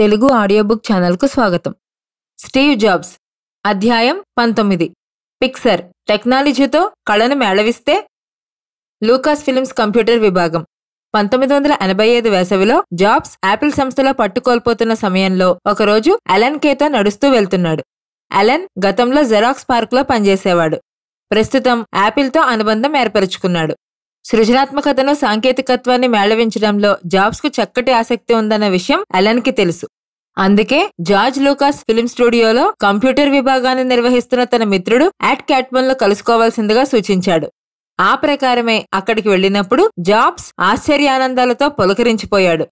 Telugu audio book ఛానల్కు స్వాగతం. Steve jobs అధ్యాయం పంతొమ్మిది. పిక్సర్ టెక్నాలజీతో కళను మేళవిస్తే లూకాస్ ఫిల్మ్స్ కంప్యూటర్ విభాగం. పంతొమ్మిది వందల ఎనభై ఐదు వేసవిలో జాబ్స్ యాపిల్ సంస్థలో పట్టుకోల్పోతున్న సమయంలో ఒకరోజు అలెన్ కేతో నడుస్తూ వెళ్తున్నాడు. అలెన్ గతంలో జెరాక్స్ పార్క్లో పనిచేసేవాడు. ప్రస్తుతం యాపిల్తో అనుబంధం ఏర్పరచుకున్నాడు. సృజనాత్మకతను సాంకేతికత్వాన్ని మేళవించడంలో జాబ్స్కు చక్కటి ఆసక్తి ఉందన్న విషయం అలెన్కి తెలుసు. అందుకే జార్జ్ లూకాస్ ఫిల్మ్ స్టూడియోలో కంప్యూటర్ విభాగాన్ని నిర్వహిస్తున్న తన మిత్రుడు యాట్ క్యాట్మన్లో కలుసుకోవాల్సిందిగా సూచించాడు. ఆ ప్రకారమే అక్కడికి వెళ్ళినప్పుడు జాబ్స్ ఆశ్చర్యానందాలతో పులకరించిపోయాడు.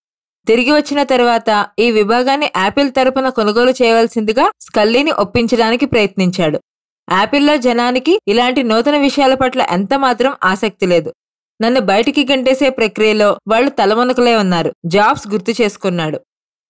తిరిగి వచ్చిన తర్వాత ఈ విభాగాన్ని యాపిల్ తరపున కొనుగోలు చేయవలసిందిగా స్కల్లీని ఒప్పించడానికి ప్రయత్నించాడు. యాపిల్లో జనానికి ఇలాంటి నూతన విషయాల పట్ల ఎంత మాత్రం ఆసక్తి లేదు. నన్ను బయటికి గంటేసే ప్రక్రియలో వాళ్ళు తలమునకలే ఉన్నారు జాబ్స్ గుర్తు చేసుకున్నాడు.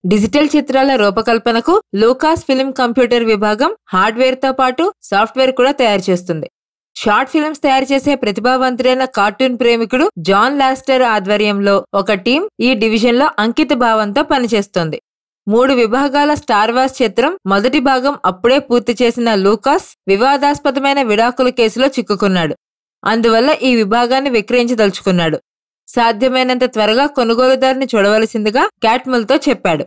డిజిటల్ చిత్రాల రూపకల్పనకు లూకాస్ ఫిల్మ్ కంప్యూటర్ విభాగం హార్డ్వేర్తో పాటు సాఫ్ట్వేర్ కూడా తయారు చేస్తుంది. షార్ట్ ఫిల్మ్స్ తయారు చేసే ప్రతిభావంతుడైన కార్టూన్ ప్రేమికుడు జాన్ లాస్టర్ ఆధ్వర్యంలో ఒక టీం ఈ డివిజన్లో అంకిత భావంతో పనిచేస్తోంది. మూడు విభాగాల స్టార్ వార్స్ చిత్రం మొదటి భాగం అప్పుడే పూర్తి చేసిన లూకాస్ వివాదాస్పదమైన విడాకుల కేసులో చిక్కుకున్నాడు. అందువల్ల ఈ విభాగాన్ని విక్రయించదలుచుకున్నాడు. సాధ్యమైనంత త్వరగా కొనుగోలుదారుని చూడవలసిందిగా క్యాట్మిల్తో చెప్పాడు.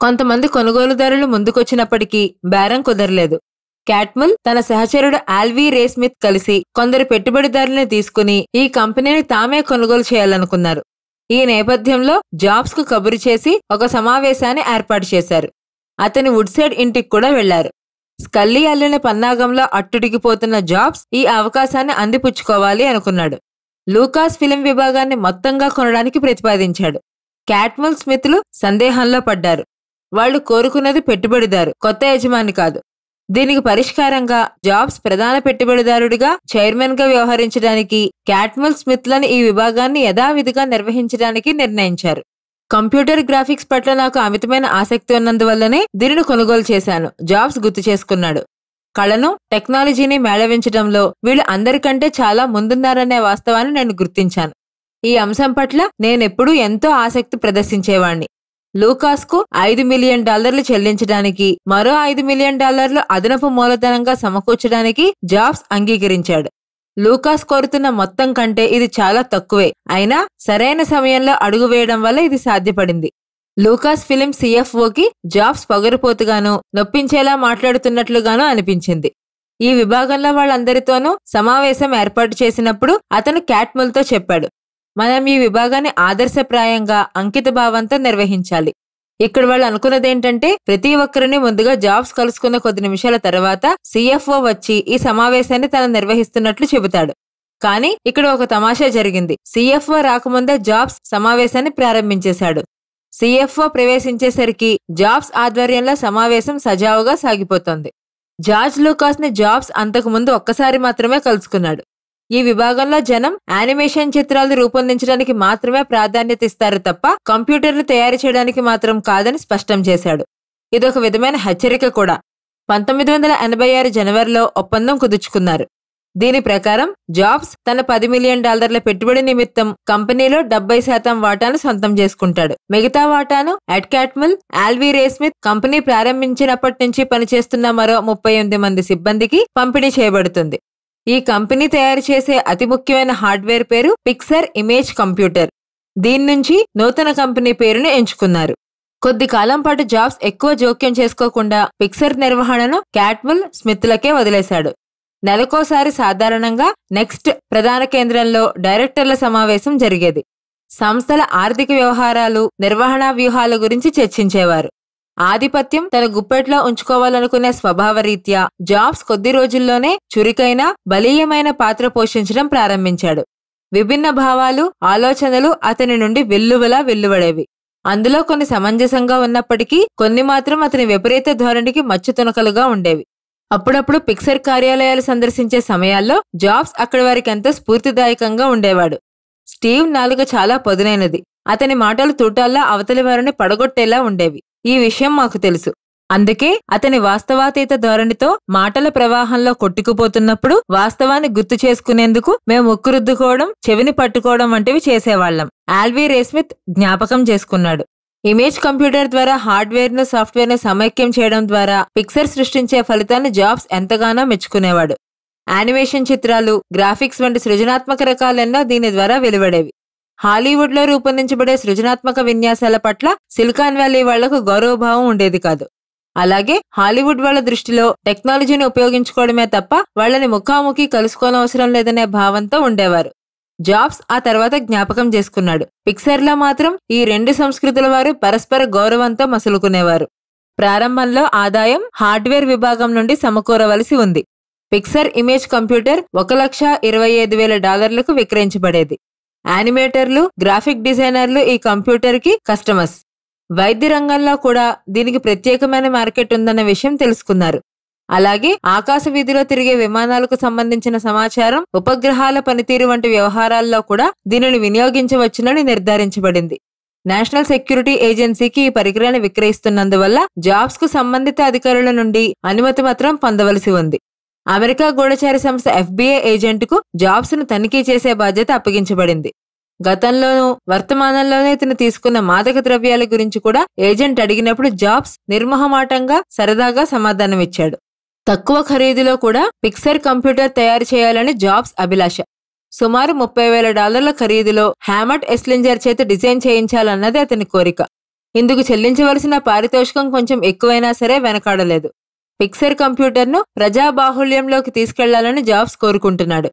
కొంతమంది కొనుగోలుదారులు ముందుకొచ్చినప్పటికీ బేరం కుదరలేదు. క్యాట్మిల్ తన సహచరుడు ఆల్వీ రేస్మిత్ కలిసి కొందరు పెట్టుబడిదారులను తీసుకుని ఈ కంపెనీని తామే కొనుగోలు చేయాలనుకున్నారు. ఈ నేపథ్యంలో జాబ్స్కు కబురు చేసి ఒక సమావేశాన్ని ఏర్పాటు చేశారు. అతని వుడ్సైడ్ ఇంటికి కూడా వెళ్ళారు స్కల్లీ అల్లిన పన్నాగంలో అట్టుడిగిపోతున్న జాబ్స్ ఈ అవకాశాన్ని అందిపుచ్చుకోవాలి అనుకున్నాడు. లూకాస్ ఫిలిం విభాగాన్ని మొత్తంగా కొనడానికి ప్రతిపాదించాడు. క్యాట్మల్ స్మిత్లు సందేహంలో పడ్డారు. వాళ్ళు కోరుకున్నది పెట్టుబడిదారు కొత్త యజమాని కాదు. దీనికి పరిష్కారంగా జాబ్స్ ప్రధాన పెట్టుబడిదారుడిగా చైర్మన్గా వ్యవహరించడానికి క్యాట్మల్ స్మిత్లను ఈ విభాగాన్ని యథావిధిగా నిర్వహించడానికి నిర్ణయించారు. కంప్యూటర్ గ్రాఫిక్స్ పట్ల నాకు అమితమైన ఆసక్తి ఉన్నందువల్లనే దీనిని కొనుగోలు చేశాను జాబ్స్ గుర్తు చేసుకున్నాడు. కళను టెక్నాలజీని మేళవించడంలో వీళ్ళు అందరికంటే చాలా ముందున్నారనే వాస్తవాన్ని నేను గుర్తించాను. ఈ అంశం పట్ల నేనెప్పుడూ ఎంతో ఆసక్తి ప్రదర్శించేవాణ్ణి. లూకాస్కు ఐదు మిలియన్ డాలర్లు చెల్లించడానికి మరో ఐదు మిలియన్ డాలర్లు అదనపు మూలధనంగా సమకూర్చడానికి జాబ్స్ అంగీకరించాడు. లూకాస్ కోరుతున్న మొత్తం కంటే ఇది చాలా తక్కువే. అయినా సరైన సమయంలో అడుగు వేయడం వల్ల ఇది సాధ్యపడింది. లూకాస్ ఫిలిం సిఎఫ్ఓకి జాబ్స్ పొగరుపోతుగాను నొప్పించేలా మాట్లాడుతున్నట్లుగాను అనిపించింది. ఈ విభాగంలో వాళ్ళందరితోనూ సమావేశం ఏర్పాటు చేసినప్పుడు అతను క్యాట్ముల్తో చెప్పాడు. మనం ఈ విభాగాన్ని ఆదర్శప్రాయంగా అంకిత భావంతో నిర్వహించాలి. ఇక్కడ వాళ్ళు అనుకున్నదేంటంటే ప్రతి ఒక్కరిని ముందుగా జాబ్స్ కలుసుకున్న కొద్ది నిమిషాల తర్వాత సిఎఫ్ఓ వచ్చి ఈ సమావేశాన్ని తను నిర్వహిస్తున్నట్లు చెబుతాడు. కానీ ఇక్కడ ఒక తమాషా జరిగింది. సిఎఫ్ఓ రాకముందే జాబ్స్ సమావేశాన్ని ప్రారంభించేశాడు. సిఎఫ్ఓ ప్రవేశించేసరికి జాబ్స్ ఆధ్వర్యంలో సమావేశం సజావుగా సాగిపోతోంది. జార్జ్ లూకాస్ని జాబ్స్ అంతకుముందు ఒక్కసారి మాత్రమే కలుసుకున్నాడు. ఈ విభాగంలో జనం యానిమేషన్ చిత్రాలు రూపొందించడానికి మాత్రమే ప్రాధాన్యత ఇస్తారు తప్ప కంప్యూటర్లు తయారు చేయడానికి మాత్రం కాదని స్పష్టం చేశాడు. ఇదొక విధమైన హెచ్చరిక కూడా. పంతొమ్మిది వందల ఎనభై ఆరు జనవరిలో ఒప్పందం కుదుర్చుకున్నారు. దీని ప్రకారం జాబ్స్ తన పది మిలియన్ డాలర్ల పెట్టుబడి నిమిత్తం కంపెనీలో డెబ్బై శాతం వాటాను సొంతం చేసుకుంటాడు. మిగతా వాటాను ఎడ్కాట్మల్ ఆల్వీ రేస్మిత్ కంపెనీ ప్రారంభించినప్పటి నుంచి పనిచేస్తున్న మరో ముప్పై ఎనిమిది మంది సిబ్బందికి పంపిణీ చేయబడుతుంది. ఈ కంపెనీ తయారు చేసే అతి ముఖ్యమైన హార్డ్వేర్ పేరు పిక్సర్ ఇమేజ్ కంప్యూటర్. దీని నుంచి నూతన కంపెనీ పేరును ఎంచుకున్నారు. కొద్ది కాలం పాటు జాబ్స్ ఎక్కువ జోక్యం చేసుకోకుండా పిక్సర్ నిర్వహణను క్యాట్మిల్ స్మిత్లకే వదిలేశాడు. నెలకోసారి సాధారణంగా నెక్స్ట్ ప్రధాన కేంద్రంలో డైరెక్టర్ల సమావేశం జరిగేది. సంస్థల ఆర్థిక వ్యవహారాలు నిర్వహణా వ్యూహాల గురించి చర్చించేవారు. ఆధిపత్యం తన గుప్పెట్లో ఉంచుకోవాలనుకునే స్వభావరీత్యా జాబ్స్ కొద్ది రోజుల్లోనే చురుకైన బలీయమైన పాత్ర పోషించడం ప్రారంభించాడు. విభిన్న భావాలు ఆలోచనలు అతని నుండి వెల్లువలా వెల్లువడేవి. అందులో కొన్ని సమంజసంగా ఉన్నప్పటికీ కొన్ని మాత్రం అతని విపరీత ధోరణికి మచ్చుతునకలుగా ఉండేవి. అప్పుడప్పుడు పిక్సర్ కార్యాలయాలు సందర్శించే సమయాల్లో జాబ్స్ అక్కడి వారికి ఎంతో స్ఫూర్తిదాయకంగా ఉండేవాడు. స్టీవ్ నాలుక చాలా పదునైనది. అతని మాటలు తూటాల్లా అవతలి వారిని పడగొట్టేలా ఉండేవి. ఈ విషయం మాకు తెలుసు. అందుకే అతని వాస్తవాతీత ధోరణితో మాటల ప్రవాహంలో కొట్టుకుపోతున్నప్పుడు వాస్తవాన్ని గుర్తు చేసుకునేందుకు మేము ఉక్కురుద్దుకోవడం చెవిని పట్టుకోవడం వంటివి చేసేవాళ్ళం ఆల్వీ రేస్మిత్ జ్ఞాపకం చేసుకున్నాడు. ఇమేజ్ కంప్యూటర్ ద్వారా హార్డ్వేర్ను సాఫ్ట్వేర్ను సమైక్యం చేయడం ద్వారా పిక్సర్ సృష్టించే ఫలితాన్ని జాబ్స్ ఎంతగానో మెచ్చుకునేవాడు. యానిమేషన్ చిత్రాలు గ్రాఫిక్స్ వంటి సృజనాత్మక రకాలెన్నో దీని ద్వారా వెలువడేవి. హాలీవుడ్లో రూపొందించబడే సృజనాత్మక విన్యాసాల పట్ల సిలికాన్ వ్యాలీ వాళ్ళకు గౌరవభావం ఉండేది కాదు. అలాగే హాలీవుడ్ వాళ్ళ దృష్టిలో టెక్నాలజీని ఉపయోగించుకోవడమే తప్ప వాళ్ళని ముఖాముఖి కలుసుకోనవసరం లేదనే భావంతో ఉండేవారు. జాబ్స్ ఆ తర్వాత జ్ఞాపకం చేసుకున్నాడు. పిక్సర్లో మాత్రం ఈ రెండు సంస్కృతుల వారు పరస్పర గౌరవంతో మసులుకునేవారు. ప్రారంభంలో ఆదాయం హార్డ్వేర్ విభాగం నుండి సమకూరవలసి ఉంది. పిక్సర్ ఇమేజ్ కంప్యూటర్ ఒక లక్ష ఇరవై ఐదు వేల డాలర్లకు విక్రయించబడేది. యానిమేటర్లు గ్రాఫిక్ డిజైనర్లు ఈ కంప్యూటర్కి కస్టమర్స్. వైద్య రంగంలో కూడా దీనికి ప్రత్యేకమైన మార్కెట్ ఉందన్న విషయం తెలుసుకున్నారు. అలాగే ఆకాశ వీధిలో తిరిగే విమానాలకు సంబంధించిన సమాచారం ఉపగ్రహాల పనితీరు వంటి వ్యవహారాల్లో కూడా దీనిని వినియోగించవచ్చునని నిర్ధారించబడింది. నేషనల్ సెక్యూరిటీ ఏజెన్సీకి ఈ పరికరాన్ని విక్రయిస్తున్నందువల్ల జాబ్స్కు సంబంధిత అధికారుల నుండి అనుమతి మాత్రం పొందవలసి ఉంది. అమెరికా గూఢచారి సంస్థ ఎఫ్బీఐ ఏజెంట్కు జాబ్స్ను తనిఖీ చేసే బాధ్యత అప్పగించబడింది. గతంలోనూ వర్తమానంలోనే ఇతను తీసుకున్న మాదక ద్రవ్యాల గురించి కూడా ఏజెంట్ అడిగినప్పుడు జాబ్స్ నిర్మహమాటంగా సరదాగా సమాధానమిచ్చాడు. తక్కువ ఖరీదులో కూడా పిక్సర్ కంప్యూటర్ తయారు చేయాలని జాబ్స్ అభిలాష. సుమారు ముప్పై వేల డాలర్ల ఖరీదులో హ్యామట్ ఎస్లింజర్ చేత డిజైన్ చేయించాలన్నది అతని కోరిక. ఇందుకు చెల్లించవలసిన పారితోషికం కొంచెం ఎక్కువైనా సరే వెనకాడలేదు. పిక్సర్ కంప్యూటర్ను ప్రజాబాహుళ్యంలోకి తీసుకెళ్ళాలని జాబ్స్ కోరుకుంటున్నాడు.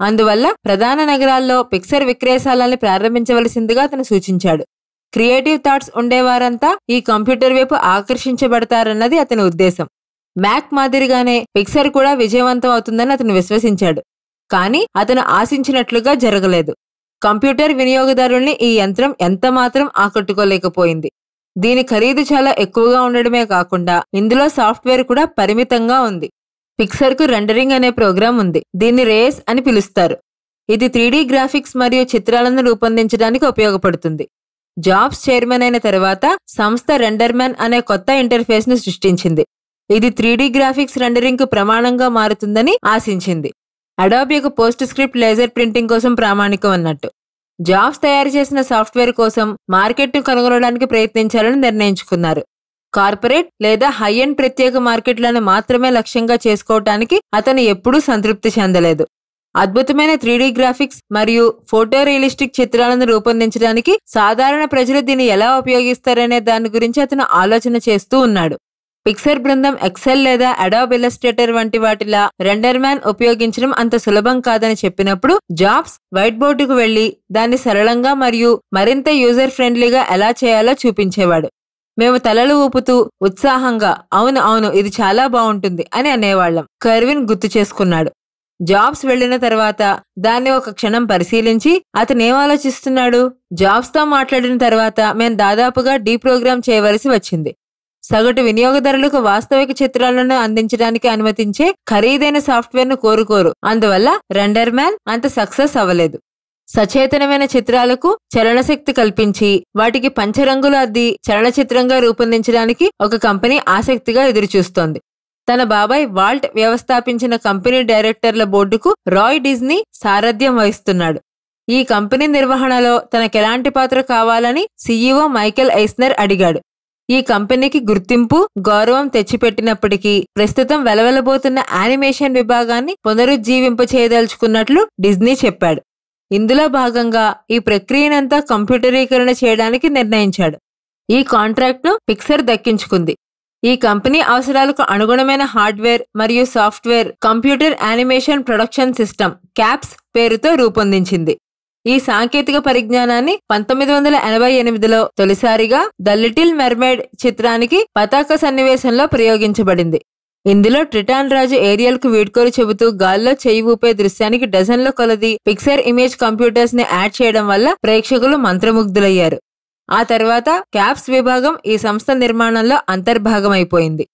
అందువల్ల ప్రధాన నగరాల్లో పిక్సర్ విక్రయశాలని ప్రారంభించవలసిందిగా అతను సూచించాడు. క్రియేటివ్ థాట్స్ ఉండేవారంతా ఈ కంప్యూటర్ వైపు ఆకర్షించబడతారన్నది అతని ఉద్దేశం. మ్యాక్ మాదిరిగానే పిక్సర్ కూడా విజయవంతం అవుతుందని అతను విశ్వసించాడు. కానీ అతను ఆశించినట్లుగా జరగలేదు. కంప్యూటర్ వినియోగదారుల్ని ఈ యంత్రం ఎంతమాత్రం ఆకట్టుకోలేకపోయింది. దీని ఖరీదు చాలా ఎక్కువగా ఉండడమే కాకుండా ఇందులో సాఫ్ట్వేర్ కూడా పరిమితంగా ఉంది. పిక్సర్కు రెండరింగ్ అనే ప్రోగ్రాం ఉంది. దీన్ని రేస్ అని పిలుస్తారు. ఇది త్రీడీ గ్రాఫిక్స్ మరియు చిత్రాలను రూపొందించడానికి ఉపయోగపడుతుంది. జాబ్స్ చైర్మన్ అయిన తర్వాత సంస్థ రెండర్మెన్ అనే కొత్త ఇంటర్ఫేస్ను సృష్టించింది. ఇది త్రీడీ గ్రాఫిక్స్ రెండరింగ్కు ప్రమాణంగా మారుతుందని ఆశించింది. అడాబ్ యొక్క పోస్ట్ స్క్రిప్ట్ లేజర్ ప్రింటింగ్ కోసం ప్రామాణికం అన్నట్టు. జాబ్స్ తయారు చేసిన సాఫ్ట్వేర్ కోసం మార్కెట్ను కనుగొనడానికి ప్రయత్నించాలని నిర్ణయించుకున్నారు. కార్పొరేట్ లేదా హై అండ్ ప్రత్యేక మార్కెట్లను మాత్రమే లక్ష్యంగా చేసుకోవటానికి అతను ఎప్పుడూ సంతృప్తి చెందలేదు. అద్భుతమైన త్రీడీ గ్రాఫిక్స్ మరియు ఫోటో రియలిస్టిక్ చిత్రాలను రూపొందించడానికి సాధారణ ప్రజలు దీన్ని ఎలా ఉపయోగిస్తారనే దాని గురించి అతను ఆలోచన చేస్తూ ఉన్నాడు. పిక్సర్ బృందం ఎక్సెల్ లేదా అడాబ్ ఇలస్ట్రేటర్ వంటి వాటిలా రెండర్ మ్యాన్ ఉపయోగించడం అంత సులభం కాదని చెప్పినప్పుడు జాబ్స్ వైట్ బోర్డుకు వెళ్ళి దాన్ని సరళంగా మరియు మరింత యూజర్ ఫ్రెండ్లీగా ఎలా చేయాలో చూపించేవాడు. మేము తలలు ఊపుతూ ఉత్సాహంగా అవును అవును ఇది చాలా బాగుంటుంది అని అనేవాళ్ళం కర్విన్ గుర్తు చేసుకున్నాడు. జాబ్స్ వెళ్ళిన తర్వాత దాన్ని ఒక క్షణం పరిశీలించి అతనేమాలోచిస్తున్నాడు జాబ్స్తో మాట్లాడిన తర్వాత మేం దాదాపుగా డీప్రోగ్రామ్ చేయవలసి వచ్చింది. సగటు వినియోగదారులకు వాస్తవిక చిత్రాలను అందించడానికి అనుమతించే ఖరీదైన సాఫ్ట్వేర్ను కోరుకోరు. అందువల్ల రెండర్ మ్యాన్ అంత సక్సెస్ అవ్వలేదు. సచేతనమైన చిత్రాలకు చలనశక్తి కల్పించి వాటికి పంచరంగులు అద్ది చలనచిత్రంగా రూపొందించడానికి ఒక కంపెనీ ఆసక్తిగా ఎదురుచూస్తోంది. తన బాబాయ్ వాల్ట్ వ్యవస్థాపించిన కంపెనీ డైరెక్టర్ల బోర్డుకు రాయ్ డిజ్నీ సారథ్యం వహిస్తున్నాడు. ఈ కంపెనీ నిర్వహణలో తనకెలాంటి పాత్ర కావాలని సీఈఓ మైకెల్ ఐస్నర్ అడిగాడు. ఈ కంపెనీకి గుర్తింపు గౌరవం తెచ్చిపెట్టినప్పటికీ ప్రస్తుతం వెలవెలబోతున్న యానిమేషన్ విభాగాన్ని పునరుజ్జీవింప చేయదలుచుకున్నట్లు డిజ్నీ చెప్పాడు. ఇందులో భాగంగా ఈ ప్రక్రియనంతా కంప్యూటరీకరణ చేయడానికి నిర్ణయించాడు. ఈ కాంట్రాక్ట్ను పిక్సర్ దక్కించుకుంది. ఈ కంపెనీ అవసరాలకు అనుగుణమైన హార్డ్వేర్ మరియు software computer animation production system CAPS పేరుతో రూపొందించింది. ఈ సాంకేతిక పరిజ్ఞానాన్ని పంతొమ్మిది వందల ఎనభై ఎనిమిదిలో తొలిసారిగా ద లిటిల్ మెర్మేడ్ చిత్రానికి పతాక సన్నివేశంలో ప్రయోగించబడింది. ఇందులో ట్రిటాన్ రాజు ఏరియల్కు వీడ్కోలు చెబుతూ గాల్లో చేయి ఊపే దృశ్యానికి డజన్ల కొలది పిక్సర్ ఇమేజ్ కంప్యూటర్స్ని యాడ్ చేయడం వల్ల ప్రేక్షకులు మంత్రముగ్ధులయ్యారు. ఆ తర్వాత క్యాప్స్ విభాగం ఈ సంస్థ నిర్మాణంలో అంతర్భాగమైపోయింది.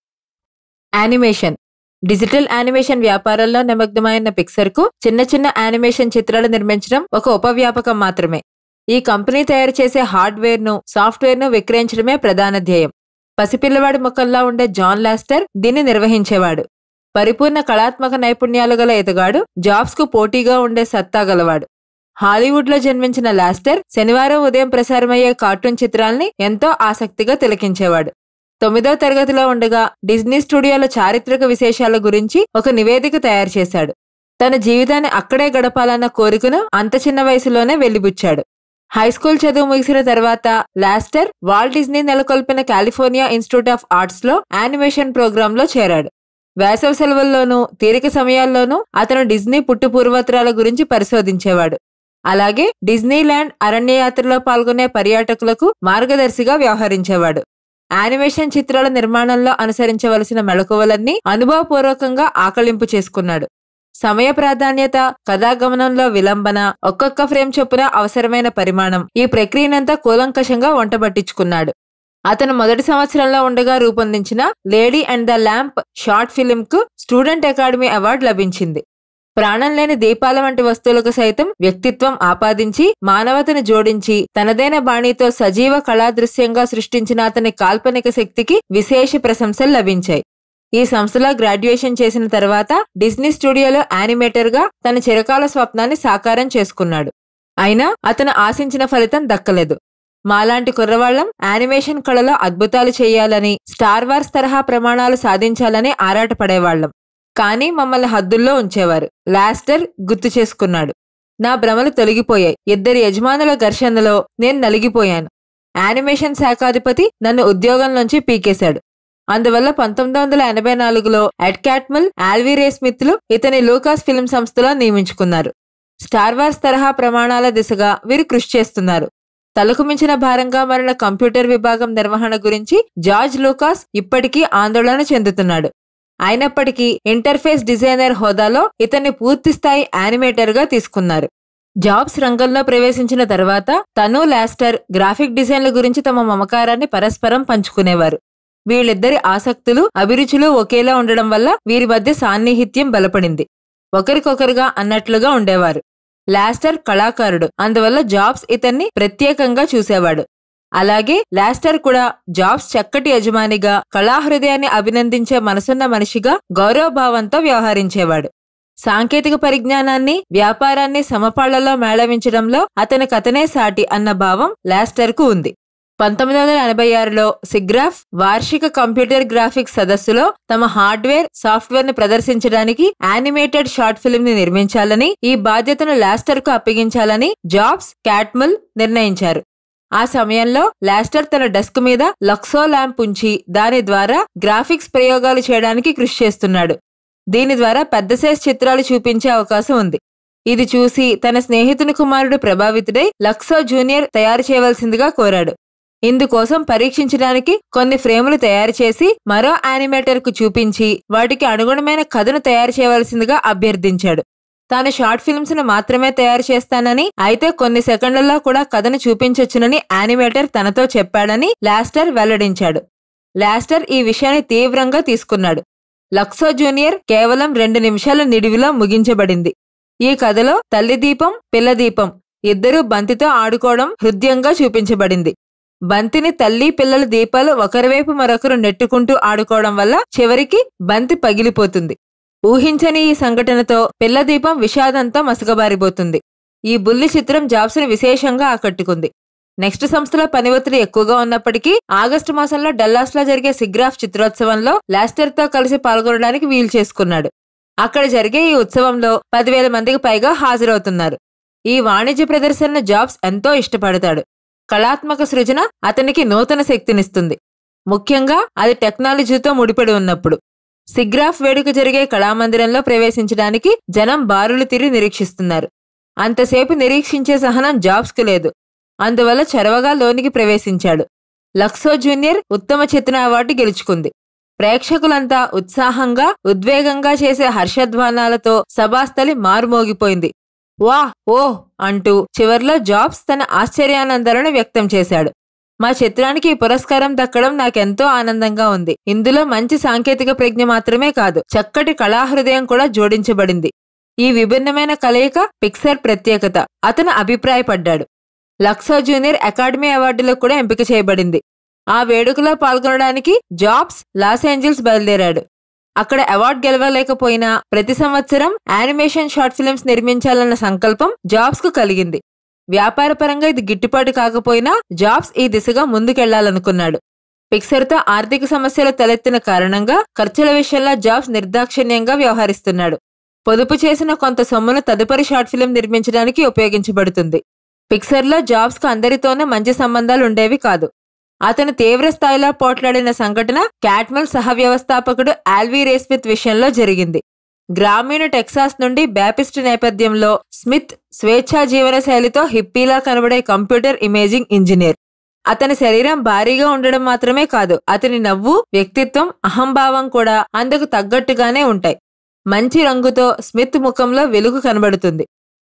యానిమేషన్ డిజిటల్ యానిమేషన్ వ్యాపారంలో నిమగ్నమైన పిక్సర్కు చిన్న చిన్న యానిమేషన్ చిత్రాలు నిర్మించడం ఒక ఉపవ్యాపకం మాత్రమే. ఈ కంపెనీ తయారు చేసే హార్డ్వేర్ను సాఫ్ట్వేర్ను విక్రయించడమే ప్రధాన ధ్యేయం. పసిపిల్లవాడి ముఖంలో ఉండే జాన్ లాస్టర్ దీన్ని నిర్వహించేవాడు. పరిపూర్ణ కళాత్మక నైపుణ్యాలు గల ఇతగాడు జాబ్స్కు పోటీగా ఉండే సత్తా గలవాడు. హాలీవుడ్లో జన్మించిన లాస్టర్ శనివారం ఉదయం ప్రసారమయ్యే కార్టూన్ చిత్రాల్ని ఎంతో ఆసక్తిగా తిలకించేవాడు. తొమ్మిదో తరగతిలో ఉండగా డిజ్నీ స్టూడియోల చారిత్రక విశేషాల గురించి ఒక నివేదిక తయారు చేశాడు. తన జీవితాన్ని అక్కడే గడపాలన్న కోరికను అంత చిన్న వయసులోనే వెళ్ళిబుచ్చాడు హైస్కూల్ చదువు ముగిసిన తర్వాత లాస్టర్ వాల్ డిజ్నీ నెలకొల్పిన కాలిఫోర్నియా ఇన్స్టిట్యూట్ ఆఫ్ ఆర్ట్స్లో యానిమేషన్ ప్రోగ్రామ్లో చేరాడు. వేసవి సెలవుల్లోనూ తీరిక సమయాల్లోనూ అతను డిజ్నీ పుట్టు పూర్వోత్తరాల గురించి పరిశోధించేవాడు. అలాగే డిజ్నీల్యాండ్ అరణ్యయాత్రలో పాల్గొనే పర్యాటకులకు మార్గదర్శిగా వ్యవహరించేవాడు. యానిమేషన్ చిత్రాల నిర్మాణంలో అనుసరించవలసిన మెళకువలన్నీ అనుభవపూర్వకంగా ఆకలింపు చేసుకున్నాడు. సమయ ప్రాధాన్యత కథాగమనంలో విలంబన ఒక్కొక్క ఫ్రేమ్ చొప్పున అవసరమైన పరిమాణం ఈ ప్రక్రియనంతా కూలంకషంగా వంటబట్టించుకున్నాడు అతను మొదటి సంవత్సరంలో ఉండగా రూపొందించిన lady and the lamp short ఫిలింకు కు స్టూడెంట్ అకాడమీ అవార్డు లభించింది. ప్రాణం లేని దీపాల వంటి వస్తువులకు సైతం వ్యక్తిత్వం ఆపాదించి మానవతను జోడించి తనదైన బాణీతో సజీవ కళాదృశ్యంగా సృష్టించిన అతని కాల్పనిక శక్తికి విశేష ప్రశంసలు లభించాయి. ఈ సంస్థలో గ్రాడ్యుయేషన్ చేసిన తర్వాత డిస్నీ స్టూడియోలో యానిమేటర్గా తన చిరకాల స్వప్నాన్ని సాకారం చేసుకున్నాడు. అయినా అతను ఆశించిన ఫలితం దక్కలేదు. మాలాంటి కుర్రవాళ్ళం యానిమేషన్ కళలో అద్భుతాలు చేయాలని స్టార్ వార్స్ తరహా ప్రమాణాలు సాధించాలని ఆరాటపడేవాళ్ళం కానీ మమ్మల్ని హద్దుల్లో ఉంచేవారు. లాస్టర్ గుర్తు చేసుకున్నాడు. నా భ్రమలు తొలగిపోయాయి. ఇద్దరి యజమానుల ఘర్షణలో నేను నలిగిపోయాను. యానిమేషన్ శాఖాధిపతి నన్ను ఉద్యోగం నుంచి పీకేశాడు. అందువల్ల పంతొమ్మిది వందల ఎనభై నాలుగులో ఎడ్కాట్ముల్ ఆల్వీరే స్మిత్లు ఇతని లూకాస్ ఫిల్మ్ సంస్థలో నియమించుకున్నారు. స్టార్ వార్స్ తరహా ప్రమాణాల దిశగా వీరు కృషి చేస్తున్నారు. తలకు మించిన భారంగా మారిన కంప్యూటర్ విభాగం నిర్వహణ గురించి జార్జ్ లూకాస్ ఇప్పటికీ ఆందోళన చెందుతున్నాడు. అయినప్పటికీ ఇంటర్ఫేస్ డిజైనర్ హోదాలో ఇతన్ని పూర్తిస్థాయి యానిమేటర్గా తీసుకున్నారు. జాబ్స్ రంగంలో ప్రవేశించిన తర్వాత తను లాస్టర్ గ్రాఫిక్ డిజైన్ల గురించి తమ మమకారాన్ని పరస్పరం పంచుకునేవారు. వీళ్ళిద్దరి ఆసక్తులు అభిరుచులు ఒకేలా ఉండడం వల్ల వీరి మధ్య సాన్నిహిత్యం బలపడింది. ఒకరికొకరుగా అన్నట్లుగా ఉండేవారు. లాస్టర్ కళాకారుడు అందువల్ల జాబ్స్ ఇతన్ని ప్రత్యేకంగా చూసేవాడు. అలాగే లాస్టర్ కూడా జాబ్స్ చక్కటి యజమానిగా కళాహృదయాన్ని అభినందించే మనసున్న మనిషిగా గౌరవభావంతో వ్యవహరించేవాడు. సాంకేతిక పరిజ్ఞానాన్ని వ్యాపారాన్ని సమపాళ్ళలో మేళవించడంలో అతని కథనే సాటి అన్న భావం లాస్టర్కు ఉంది. పంతొమ్మిది వందల ఎనభై ఆరులో సిగ్రాఫ్ వార్షిక కంప్యూటర్ గ్రాఫిక్స్ సదస్సులో తమ హార్డ్వేర్ సాఫ్ట్వేర్ని ప్రదర్శించడానికి యానిమేటెడ్ షార్ట్ ఫిల్మ్ని నిర్మించాలని ఈ బాధ్యతను లాస్టర్కు అప్పగించాలని జాబ్స్ క్యాట్మల్ నిర్ణయించారు. ఆ సమయంలో లాస్టర్ తన డెస్క్ మీద లక్సో ల్యాంప్ ఉంచి దాని ద్వారా గ్రాఫిక్స్ ప్రయోగాలు చేయడానికి కృషి చేస్తున్నాడు. దీని ద్వారా పెద్ద సైజ్ చిత్రాలు చూపించే అవకాశం ఉంది. ఇది చూసి తన స్నేహితుని కుమారుడు ప్రభావితుడై లక్సో జూనియర్ తయారు చేయవలసిందిగా కోరాడు. ఇందుకోసం పరీక్షించడానికి కొన్ని ఫ్రేములు తయారు చేసి మరో యానిమేటర్కు చూపించి వాటికి అనుగుణమైన కథను తయారు చేయవలసిందిగా అభ్యర్థించాడు. తాను షార్ట్ ఫిల్మ్స్ను మాత్రమే తయారు చేస్తానని అయితే కొన్ని సెకండ్లలో కూడా కథను చూపించొచ్చునని యానిమేటర్ తనతో చెప్పాడని లాస్టర్ వెల్లడించాడు. లాస్టర్ ఈ విషయాన్ని తీవ్రంగా తీసుకున్నాడు. లక్సో జూనియర్ కేవలం రెండు నిమిషాల నిడివిలో ముగించబడింది. ఈ కథలో తల్లి దీపం పిల్ల దీపం ఇద్దరూ బంతితో ఆడుకోవడం హృదయంగా చూపించబడింది. బంతిని తల్లి పిల్లల దీపాలు ఒకరివైపు మరొకరు నెట్టుకుంటూ ఆడుకోవడం వల్ల చివరికి బంతి పగిలిపోతుంది. ఊహించని ఈ సంఘటనతో పిల్ల దీపం విషాదంతో మసకబారిపోతుంది. ఈ బుల్లి చిత్రం జాబ్స్ని విశేషంగా ఆకట్టుకుంది. నెక్స్ట్ సంస్థలో పని ఒత్తిడి ఎక్కువగా ఉన్నప్పటికీ ఆగస్టు మాసంలో డల్లాస్లో జరిగే సిగ్రాఫ్ చిత్రోత్సవంలో లాస్టర్తో కలిసి పాల్గొనడానికి వీలు చేసుకున్నాడు. అక్కడ జరిగే ఈ ఉత్సవంలో పదివేల మందికి పైగా హాజరవుతున్నారు. ఈ వాణిజ్య ప్రదర్శనను జాబ్స్ ఎంతో ఇష్టపడతాడు. కళాత్మక సృజన అతనికి నూతన శక్తినిస్తుంది. ముఖ్యంగా అది టెక్నాలజీతో ముడిపడి ఉన్నప్పుడు. సిగ్రాఫ్ వేడుక జరిగే కళామందిరంలో ప్రవేశించడానికి జనం బారులు తిరిగి నిరీక్షిస్తున్నారు. అంతసేపు నిరీక్షించే సహనం జాబ్స్కు లేదు. అందువల్ల చొరవగా లోనికి ప్రవేశించాడు. లక్సో జూనియర్ ఉత్తమ చిత్ర అవార్డు గెలుచుకుంది. ప్రేక్షకులంతా ఉత్సాహంగా ఉద్వేగంగా చేసే హర్షధ్వానాలతో సభాస్థలి మారుమోగిపోయింది. వా ఓ అంటూ చివర్లో జాబ్స్ తన ఆశ్చర్యానందాలను వ్యక్తం చేశాడు. మా చిత్రానికి ఈ పురస్కారం దక్కడం నాకెంతో ఆనందంగా ఉంది. ఇందులో మంచి సాంకేతిక ప్రజ్ఞ మాత్రమే కాదు చక్కటి కళాహృదయం కూడా జోడించబడింది. ఈ విభిన్నమైన కలయిక పిక్సర్ ప్రత్యేకత. అతను అభిప్రాయపడ్డాడు. లక్సో జూనియర్ అకాడమీ అవార్డులకు కూడా ఎంపిక చేయబడింది. ఆ వేడుకలో పాల్గొనడానికి జాబ్స్ లాస్ ఏంజల్స్ బయలుదేరాడు. అక్కడ అవార్డు గెలవలేకపోయినా ప్రతి సంవత్సరం యానిమేషన్ షార్ట్ ఫిల్మ్స్ నిర్మించాలన్న సంకల్పం జాబ్స్కు కలిగింది. వ్యాపారపరంగా ఇది గిట్టుబాటు కాకపోయినా జాబ్స్ ఈ దిశగా ముందుకెళ్ళాలనుకున్నాడు. పిక్సర్తో ఆర్థిక సమస్యలు తలెత్తిన కారణంగా ఖర్చుల విషయంలో జాబ్స్ నిర్దాక్షిణ్యంగా వ్యవహరిస్తున్నాడు. పొదుపు చేసిన కొంత సొమ్మును తదుపరి షార్ట్ ఫిల్మ్ నిర్మించడానికి ఉపయోగించబడుతుంది. పిక్సర్లో జాబ్స్కు అందరితోనూ మంచి సంబంధాలు ఉండేవి కాదు. అతను తీవ్ర స్థాయిలో పోట్లాడిన సంఘటన క్యాట్మల్ సహ వ్యవస్థాపకుడు ఆల్వీ రేస్మిత్ విషయంలో జరిగింది. గ్రామీణ టెక్సాస్ నుండి బ్యాపిస్ట్ నేపథ్యంలో స్మిత్ స్వేచ్ఛా జీవన శైలితో హిప్పీలా కనబడే కంప్యూటర్ ఇమేజింగ్ ఇంజనీర్. అతని శరీరం భారీగా ఉండడం మాత్రమే కాదు అతని నవ్వు వ్యక్తిత్వం అహంభావం కూడా అందుకు తగ్గట్టుగానే ఉంటాయి. మంచి రంగుతో స్మిత్ ముఖంలో వెలుగు కనబడుతుంది.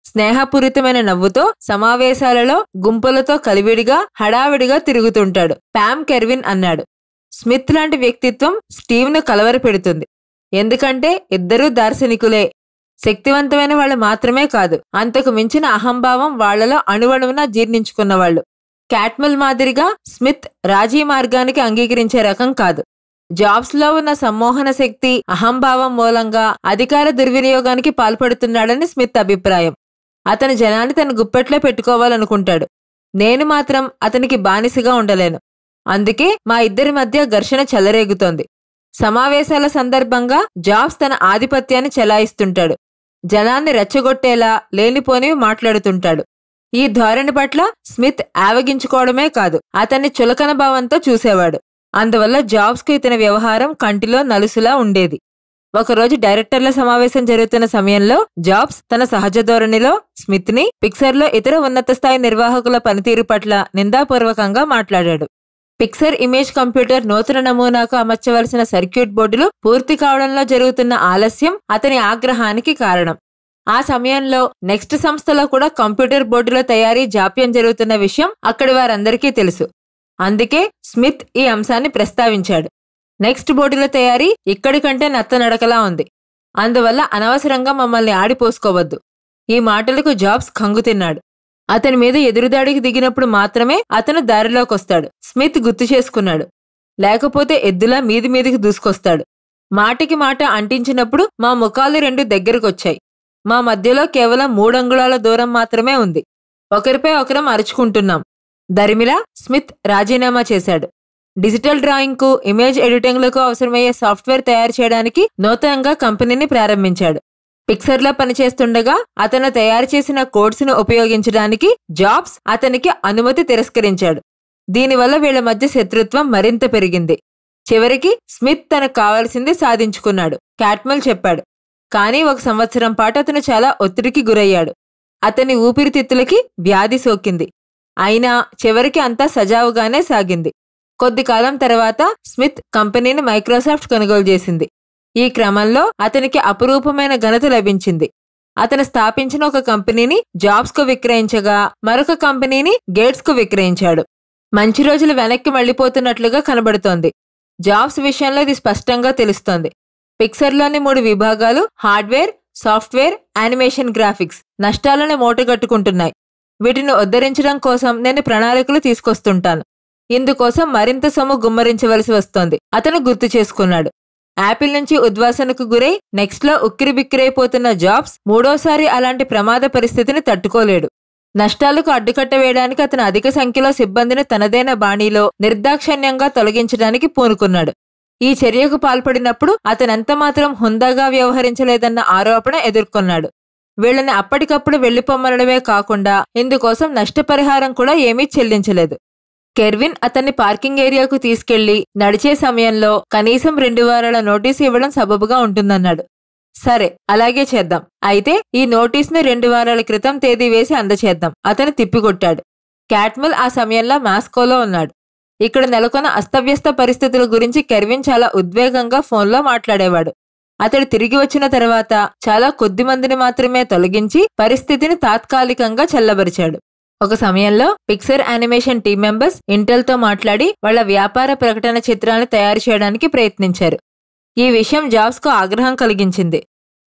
స్నేహపూరితమైన నవ్వుతో సమావేశాలలో గుంపులతో కలివిడిగా హడావిడిగా తిరుగుతుంటాడు ప్యామ్ కెర్విన్ అన్నాడు. స్మిత్ లాంటి వ్యక్తిత్వం స్టీవ్ను కలవరపెడుతుంది. ఎందుకంటే ఇద్దరూ దార్శనికులే. శక్తివంతమైన వాళ్ళు మాత్రమే కాదు అంతకు మించిన అహంభావం వాళ్ళలో అణువణువున జీర్ణించుకున్నవాళ్ళు క్యాట్మల్ మాదిరిగా స్మిత్ రాజీ మార్గానికి అంగీకరించే రకం కాదు. జాబ్స్లో ఉన్న సమ్మోహన శక్తి అహంభావం మూలంగా అధికార దుర్వినియోగానికి పాల్పడుతున్నాడని స్మిత్ అభిప్రాయం. అతని జనాన్ని తన గుప్పెట్లో పెట్టుకోవాలనుకుంటాడు. నేను మాత్రం అతనికి బానిసగా ఉండలేను. అందుకే మా ఇద్దరి మధ్య ఘర్షణ చెలరేగుతోంది. సమావేశాల సందర్భంగా జాబ్స్ తన ఆధిపత్యాన్ని చెలాయిస్తుంటాడు. జనాన్ని రెచ్చగొట్టేలా లేనిపోనివి మాట్లాడుతుంటాడు. ఈ ధోరణి పట్ల స్మిత్ ఆవగించుకోవడమే కాదు అతన్ని చులకన భావంతో చూసేవాడు. అందువల్ల జాబ్స్కు ఇతని వ్యవహారం కంటిలో నలుసులా ఉండేది. ఒకరోజు డైరెక్టర్ల సమావేశం జరుగుతున్న సమయంలో జాబ్స్ తన సహజ ధోరణిలో స్మిత్ని పిక్సర్లో ఇతర ఉన్నత స్థాయి నిర్వాహకుల పనితీరు పట్ల నిందాపూర్వకంగా మాట్లాడాడు. పిక్సర్ ఇమేజ్ కంప్యూటర్ నూతన నమూనాకు అమర్చవలసిన సర్క్యూట్ బోర్డులు పూర్తి కావడంలో జరుగుతున్న ఆలస్యం అతని ఆగ్రహానికి కారణం. ఆ సమయంలో నెక్స్ట్ సంస్థలో కూడా కంప్యూటర్ బోర్డుల తయారీ జాప్యం జరుగుతున్న విషయం అక్కడి వారందరికీ తెలుసు. అందుకే స్మిత్ ఈ అంశాన్ని ప్రస్తావించాడు. నెక్స్ట్ బోర్డుల తయారీ ఇక్కడి కంటే నత్తనడకలా ఉంది. అందువల్ల అనవసరంగా మమ్మల్ని ఆడిపోసుకోవద్దు. ఈ మాటలకు జాబ్స్ కంగుతిన్నాడు అతని మీద ఎదురుదాడికి దిగినప్పుడు మాత్రమే అతను దారిలోకొస్తాడు. స్మిత్ గుర్తు చేసుకున్నాడు. లేకపోతే ఎద్దులా మీది మీదికి దూసుకొస్తాడు. మాటికి మాట అంటించినప్పుడు మా ముఖాలు రెండు దగ్గరకొచ్చాయి. మా మధ్యలో కేవలం మూడంగుళాల దూరం మాత్రమే ఉంది. ఒకరిపై ఒకరం అరుచుకుంటున్నాం. దరిమిలా స్మిత్ రాజీనామా చేశాడు. డిజిటల్ డ్రాయింగ్కు ఇమేజ్ ఎడిటింగ్లకు అవసరమయ్యే సాఫ్ట్వేర్ తయారు చేయడానికి నూతనంగా కంపెనీని ప్రారంభించాడు. పిక్సర్లో పనిచేస్తుండగా అతను తయారు చేసిన కోడ్స్ను ఉపయోగించడానికి జాబ్స్ అతనికి అనుమతి తిరస్కరించాడు. దీనివల్ల వీళ్ళ మధ్య శత్రుత్వం మరింత పెరిగింది. చివరికి స్మిత్ తనకు కావాల్సింది సాధించుకున్నాడు. క్యాట్మల్ చెప్పాడు. కానీ ఒక సంవత్సరం పాటు అతను చాలా ఒత్తిడికి గురయ్యాడు. అతని ఊపిరితిత్తులకి వ్యాధి సోకింది. అయినా చివరికి అంతా సజావుగానే సాగింది. కొద్ది కాలం తర్వాత స్మిత్ కంపెనీని మైక్రోసాఫ్ట్ కొనుగోలు చేసింది. ఈ క్రమంలో అతనికి అపురూపమైన ఘనత లభించింది. అతను స్థాపించిన ఒక కంపెనీని జాబ్స్కు విక్రయించగా మరొక కంపెనీని గేట్స్కు విక్రయించాడు. మంచి రోజులు వెనక్కి మళ్ళిపోతున్నట్లుగా కనబడుతోంది. జాబ్స్ విషయంలో ఇది స్పష్టంగా తెలుస్తోంది. పిక్సర్లోని మూడు విభాగాలు హార్డ్వేర్ సాఫ్ట్వేర్ యానిమేషన్ గ్రాఫిక్స్ నష్టాలను మూటగట్టుకుంటున్నాయి. వీటిని ఉద్ధరించడం కోసం నేను ప్రణాళికలు తీసుకొస్తుంటాను. ఇందుకోసం మరింత సొమ్ము గుమ్మరించవలసి వస్తోంది. అతను గుర్తు చేసుకున్నాడు. యాపిల్ నుంచి ఉద్వాసనకు గురై నెక్స్ట్లో ఉక్కిరి బిక్కిరైపోతున్న జాబ్స్ మూడోసారి అలాంటి ప్రమాద పరిస్థితిని తట్టుకోలేడు. నష్టాలకు అడ్డుకట్ట వేయడానికి అతను అధిక సంఖ్యలో సిబ్బందిని తనదైన బాణీలో నిర్దాక్షణ్యంగా తొలగించడానికి పూనుకున్నాడు. ఈ చర్యకు పాల్పడినప్పుడు అతనెంత మాత్రం హుందాగా వ్యవహరించలేదన్న ఆరోపణ ఎదుర్కొన్నాడు. వీళ్ళని అప్పటికప్పుడు వెళ్ళిపొమ్మనడమే కాకుండా ఇందుకోసం నష్టపరిహారం కూడా ఏమీ చెల్లించలేదు. కెర్విన్ అతన్ని పార్కింగ్ ఏరియాకు తీసుకెళ్ళి నడిచే సమయంలో కనీసం రెండు వారాల నోటీసు ఇవ్వడం సబబుగా ఉంటుందన్నాడు. సరే అలాగే చేద్దాం. అయితే ఈ నోటీస్ని రెండు వారాల క్రితం తేదీ వేసి అందచేద్దాం. అతను తిప్పికొట్టాడు. క్యాట్మల్ ఆ సమయంలో మాస్కోలో ఉన్నాడు. ఇక్కడ నెలకొన్న అస్తవ్యస్త పరిస్థితుల గురించి కెర్విన్ చాలా ఉద్వేగంగా ఫోన్లో మాట్లాడేవాడు. అతడు తిరిగి వచ్చిన తర్వాత చాలా కొద్ది మందిని మాత్రమే తొలగించి పరిస్థితిని తాత్కాలికంగా చల్లబరిచాడు. ఒక సమయంలో పిక్సర్ యానిమేషన్ టీం మెంబర్స్ ఇంటెల్తో మాట్లాడి వాళ్ళ వ్యాపార ప్రకటన చిత్రాలను తయారు చేయడానికి ప్రయత్నించారు. ఈ విషయం జాబ్స్కు ఆగ్రహం కలిగించింది.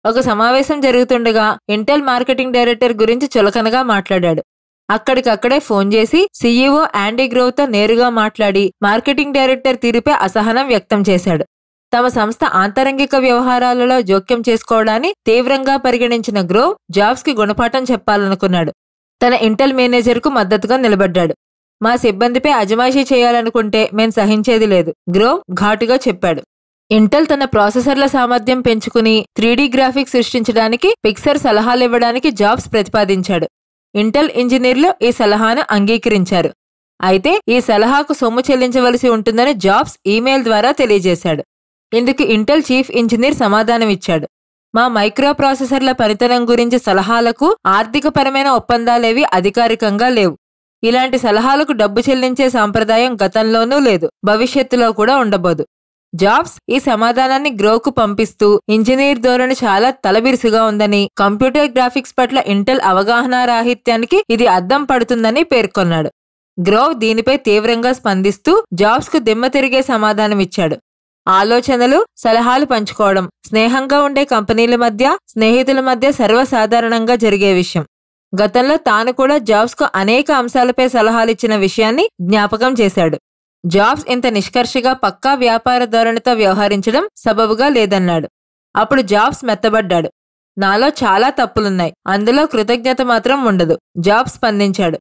ఒక సమావేశం జరుగుతుండగా ఇంటెల్ మార్కెటింగ్ డైరెక్టర్ గురించి చులకనగా మాట్లాడాడు. అక్కడికక్కడే ఫోన్ చేసి సీఈఓ యాండీ గ్రోవ్తో నేరుగా మాట్లాడి మార్కెటింగ్ డైరెక్టర్ తీరుపై అసహనం వ్యక్తం చేశాడు. తమ సంస్థ ఆంతరంగిక వ్యవహారాలలో జోక్యం చేసుకోవడాన్ని తీవ్రంగా పరిగణించిన గ్రోవ్ జాబ్స్కి గుణపాఠం చెప్పాలనుకున్నాడు. తన ఇంటెల్ మేనేజర్కు మద్దతుగా నిలబడ్డాడు. మా సిబ్బందిపై అజమాయిషీ చేయాలనుకుంటే మేం సహించేది లేదు గ్రోవ్ ఘాటుగా చెప్పాడు. ఇంటెల్ తన ప్రాసెసర్ల సామర్థ్యం పెంచుకుని త్రీడీ గ్రాఫిక్స్ సృష్టించడానికి పిక్సర్ సలహాలు ఇవ్వడానికి జాబ్స్ ప్రతిపాదించాడు. ఇంటెల్ ఇంజనీర్లు ఈ సలహాను అంగీకరించారు. అయితే ఈ సలహాకు సొమ్ము చెల్లించవలసి ఉంటుందని జాబ్స్ ఈమెయిల్ ద్వారా తెలియజేశాడు. ఇందుకు ఇంటెల్ చీఫ్ ఇంజనీర్ సమాధానమిచ్చాడు. మా మైక్రో ప్రాసెసర్ల పనితనం గురించి సలహాలకు ఆర్థికపరమైన ఒప్పందాలేవి అధికారికంగా లేవు. ఇలాంటి సలహాలకు డబ్బు చెల్లించే సాంప్రదాయం గతంలోనూ లేదు భవిష్యత్తులో కూడా ఉండబోదు. జాబ్స్ ఈ సమాధానాన్ని గ్రోకు పంపిస్తూ ఇంజనీర్ ధోరణి చాలా తలబిరుసుగా ఉందని కంప్యూటర్ గ్రాఫిక్స్ పట్ల ఇంటెల్ అవగాహన రాహిత్యానికి ఇది అద్దం పడుతుందని పేర్కొన్నాడు. గ్రోవ్ దీనిపై తీవ్రంగా స్పందిస్తూ జాబ్స్కు దిమ్మ తిరిగే సమాధానమిచ్చాడు. ఆలోచనలు సలహాలు పంచుకోవడం స్నేహంగా ఉండే కంపెనీల మధ్య స్నేహితుల మధ్య సర్వసాధారణంగా జరిగే విషయం. గతంలో తాను కూడా జాబ్స్కు అనేక అంశాలపై సలహాలిచ్చిన విషయాన్ని జ్ఞాపకం చేశాడు. జాబ్స్ ఇంత నిష్కర్షగా పక్కా వ్యాపార ధోరణితో వ్యవహరించడం సబబుగా లేదన్నాడు. అప్పుడు జాబ్స్ మెత్తబడ్డాడు. నాలో చాలా తప్పులున్నాయి. అందులో కృతజ్ఞత మాత్రం ఉండదు. జాబ్స్ స్పందించాడు.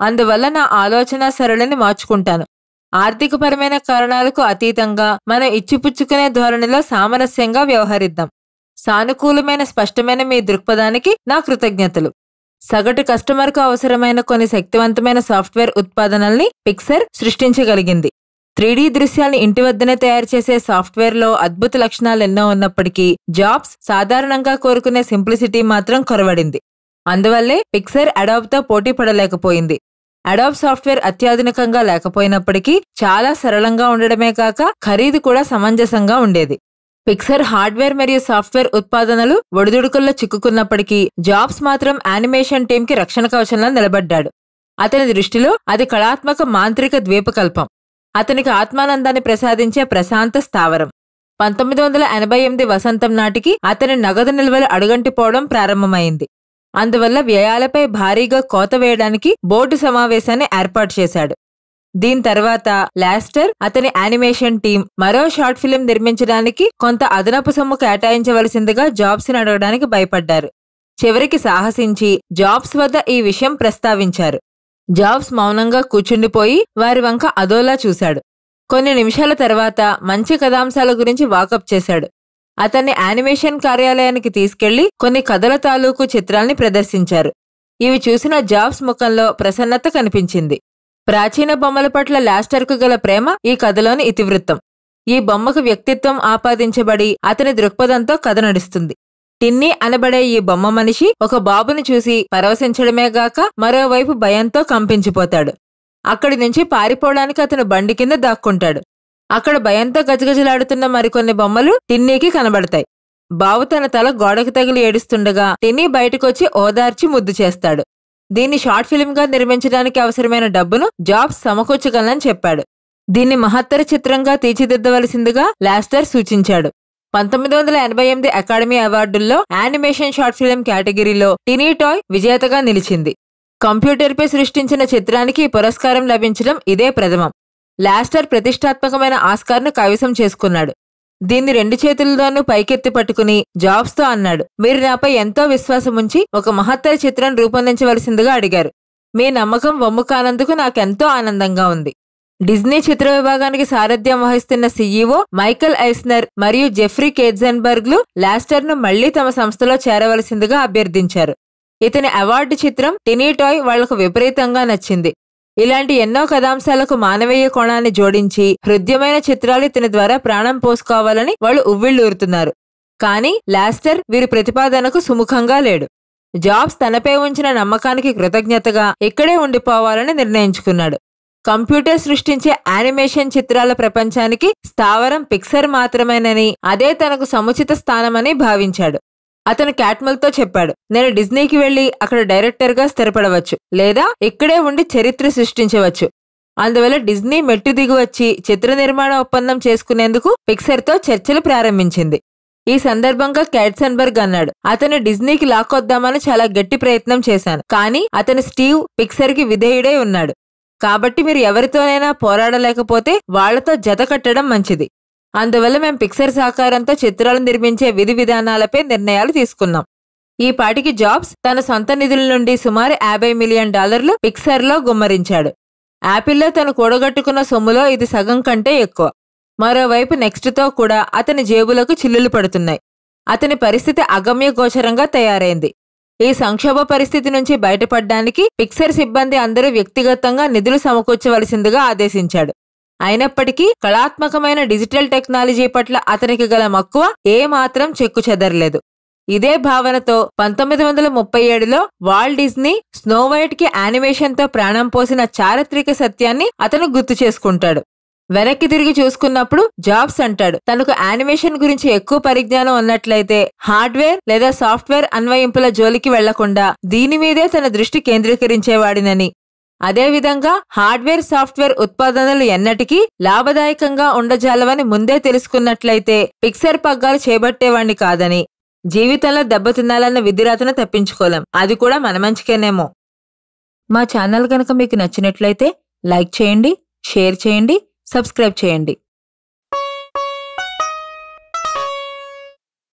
అందువల్ల నా ఆలోచన సరళిని మార్చుకుంటాను. ఆర్థికపరమైన కారణాలకు అతీతంగా మనం ఇచ్చిపుచ్చుకునే ధోరణిలో సామరస్యంగా వ్యవహరిద్దాం. సానుకూలమైన స్పష్టమైన మీ దృక్పథానికి నా కృతజ్ఞతలు. సగటు కస్టమర్కు అవసరమైన కొన్ని శక్తివంతమైన సాఫ్ట్వేర్ ఉత్పాదనల్ని పిక్సర్ సృష్టించగలిగింది. త్రీడీ దృశ్యాన్ని ఇంటి వద్దనే తయారు చేసే సాఫ్ట్వేర్లో అద్భుత లక్షణాలు ఎన్నో ఉన్నప్పటికీ జాబ్స్ సాధారణంగా కోరుకునే సింప్లిసిటీ మాత్రం కొరవడింది. అందువల్లే పిక్సర్ అడాబ్తో పోటీ పడలేకపోయింది. అడాబ్ సాఫ్ట్వేర్ అత్యాధునికంగా లేకపోయినప్పటికీ చాలా సరళంగా ఉండడమే కాక ఖరీదు కూడా సమంజసంగా ఉండేది. పిక్సర్ హార్డ్వేర్ మరియు సాఫ్ట్వేర్ ఉత్పాదనలు ఒడిదుడుకుల్లో చిక్కుకున్నప్పటికీ జాబ్స్ మాత్రం యానిమేషన్ టీంకి రక్షణ కవచంలో నిలబడ్డాడు. అతని దృష్టిలో అది కళాత్మక మాంత్రిక ద్వీపకల్పం. అతనికి ఆత్మానందాన్ని ప్రసాదించే ప్రశాంత స్థావరం. పంతొమ్మిది వందల ఎనభై ఎనిమిది వసంతం నాటికి అతని నగదు నిల్వలు అడుగంటిపోవడం ప్రారంభమైంది. అందువల్ల వ్యయాలపై భారీగా కోత వేయడానికి బోర్డు సమావేశాన్ని ఏర్పాటు చేశాడు. దీని తర్వాత లాస్టర్ అతని యానిమేషన్ టీం మరో షార్ట్ ఫిలిం నిర్మించడానికి కొంత అదనపు సొమ్ము కేటాయించవలసిందిగా జాబ్స్ని అడగడానికి భయపడ్డారు. చివరికి సాహసించి జాబ్స్ వద్ద ఈ విషయం ప్రస్తావించారు. జాబ్స్ మౌనంగా కూర్చుండిపోయి వారి వంక అదోలా చూశాడు. కొన్ని నిమిషాల తర్వాత మంచి కథాంశాల గురించి వాకప్ చేశాడు. అతన్ని యానిమేషన్ కార్యాలయానికి తీసుకెళ్ళి కొన్ని కథల తాలూకు చిత్రాల్ని ప్రదర్శించారు. ఇవి చూసిన జాబ్స్ ముఖంలో ప్రసన్నత కనిపించింది. ప్రాచీన బొమ్మల పట్ల లాస్టర్కు గల ప్రేమ ఈ కథలోని ఇతివృత్తం. ఈ బొమ్మకు వ్యక్తిత్వం ఆపాదించబడి అతని దృక్పథంతో కథ నడుస్తుంది. టిన్నీ అనబడే ఈ బొమ్మ మనిషి ఒక బాబుని చూసి పరవశించడమే గాక మరోవైపు భయంతో కంపించిపోతాడు. అక్కడి నుంచి పారిపోవడానికి అతను బండి కింద దాక్కుంటాడు. అక్కడ భయంతో గజగజలాడుతున్న మరికొన్ని బొమ్మలు టిన్నీకి కనబడతాయి. బావు తన తల గోడకు తగిలి ఏడుస్తుండగా టిన్నీ బయటకొచ్చి ఓదార్చి ముద్దు చేస్తాడు. దీన్ని షార్ట్ ఫిల్మ్గా నిర్మించడానికి అవసరమైన డబ్బును జాబ్స్ సమకూర్చగలనని చెప్పాడు. దీన్ని మహత్తర చిత్రంగా తీర్చిదిద్దవలసిందిగా లాస్టర్ సూచించాడు. పంతొమ్మిది వందల ఎనభై ఎనిమిది అకాడమీ అవార్డుల్లో యానిమేషన్ షార్ట్ ఫిల్మ్ కేటగిరీలో టినీ టాయ్ విజేతగా నిలిచింది. కంప్యూటర్పై సృష్టించిన చిత్రానికి ఈ పురస్కారం లభించడం ఇదే ప్రథమం. లాస్టర్ ప్రతిష్టాత్మకమైన ఆస్కార్ను కైవసం చేసుకున్నాడు. దీన్ని రెండు చేతులతోనూ పైకెత్తి పట్టుకుని జాబ్స్తో అన్నాడు. మీరు నాపై ఎంతో విశ్వాసముంచి ఒక మహత్తర చిత్రం రూపొందించవలసిందిగా అడిగారు. మీ నమ్మకం వమ్ము కానందుకు నాకెంతో ఆనందంగా ఉంది. డిజ్నీ చిత్ర విభాగానికి సారథ్యం వహిస్తున్న సీఈఓ మైకల్ ఐస్నర్ మరియు జెఫ్రీ కేట్జన్బర్గ్లు లాస్టర్ను మళ్ళీ తమ సంస్థలో చేరవలసిందిగా అభ్యర్థించారు. ఇతని అవార్డు చిత్రం టినీటాయ్ వాళ్ళకు విపరీతంగా నచ్చింది. ఇలాంటి ఎన్నో కథాంశాలకు మానవీయ కోణాన్ని జోడించి హృద్యమైన చిత్రాలు ఇతని ద్వారా ప్రాణం పోసుకోవాలని వాళ్ళు ఉవ్విళ్ళూరుతున్నారు. కానీ లాస్టర్ వీరి ప్రతిపాదనకు సుముఖంగా లేడు. జాబ్స్ తనపై ఉంచిన నమ్మకానికి కృతజ్ఞతగా ఇక్కడే ఉండిపోవాలని నిర్ణయించుకున్నాడు. కంప్యూటర్ సృష్టించే యానిమేషన్ చిత్రాల ప్రపంచానికి స్థావరం పిక్సర్ మాత్రమేనని అదే తనకు సముచిత స్థానమని భావించాడు. అతను క్యాట్మల్తో చెప్పాడు నేను డిజ్నీకి వెళ్ళి అక్కడ డైరెక్టర్గా స్థిరపడవచ్చు లేదా ఇక్కడే ఉండి చరిత్ర సృష్టించవచ్చు. అందువల్ల డిజ్నీ మెట్టు దిగువచ్చి చిత్ర నిర్మాణ ఒప్పందం చేసుకునేందుకు పిక్సర్తో చర్చలు ప్రారంభించింది. ఈ సందర్భంగా క్యాట్సన్బర్గ్ అన్నాడు అతను డిజ్నీకి లాక్కొద్దామని చాలా గట్టి ప్రయత్నం చేశాను కానీ అతను స్టీవ్ పిక్సర్కి విధేయుడై ఉన్నాడు. కాబట్టి మీరు ఎవరితోనైనా పోరాడలేకపోతే వాళ్ళతో జత కట్టడం మంచిది. అందువల్ల మేం పిక్సర్ సహకారంతో చిత్రాలు నిర్మించే విధి విధానాలపై నిర్ణయాలు తీసుకున్నాం. ఈ పాటికి జాబ్స్ తన సొంత నిధుల నుండి సుమారు యాభై మిలియన్ డాలర్లు పిక్సర్లో గుమ్మరించాడు. యాపిల్లో తను కూడగట్టుకున్న సొమ్ములో ఇది సగం కంటే ఎక్కువ. మరోవైపు నెక్స్ట్తో కూడా అతని జేబులకు చిల్లులు పడుతున్నాయి. అతని పరిస్థితి అగమ్య గోచరంగా తయారైంది. ఈ సంక్షోభ పరిస్థితి నుంచి బయటపడడానికి పిక్సర్ సిబ్బంది అందరూ వ్యక్తిగతంగా నిధులు సమకూర్చవలసిందిగా ఆదేశించాడు. అయినప్పటికీ కళాత్మకమైన డిజిటల్ టెక్నాలజీ పట్ల అతనికి గల మక్కువ ఏమాత్రం చెక్కు చెదరలేదు. ఇదే భావనతో పంతొమ్మిది వందల ముప్పై ఏడులో వాల్ డిజ్నీ స్నోవైట్కి యానిమేషన్తో ప్రాణం పోసిన చారిత్రక సత్యాన్ని అతను గుర్తు చేసుకుంటాడు. వెనక్కి తిరిగి చూసుకున్నప్పుడు జాబ్స్ అంటాడు తనకు యానిమేషన్ గురించి ఎక్కువ పరిజ్ఞానం ఉన్నట్లయితే హార్డ్వేర్ లేదా సాఫ్ట్వేర్ అన్వయింపుల జోలికి వెళ్ళకుండా దీని మీదే తన దృష్టి కేంద్రీకరించేవాడినని. అదేవిధంగా హార్డ్వేర్ సాఫ్ట్వేర్ ఉత్పాదనలు ఎన్నటికీ లాభదాయకంగా ఉండజాలవని ముందే తెలుసుకున్నట్లయితే పిక్సర్ పగ్గాలు చేపట్టేవాణ్ణి కాదని. జీవితంలో దెబ్బతినాలన్న విధిరాతను తప్పించుకోలేం. అది కూడా మన మంచికేనేమో. మా ఛానల్ కనుక మీకు నచ్చినట్లయితే లైక్ చేయండి షేర్ చేయండి సబ్స్క్రైబ్ చేయండి.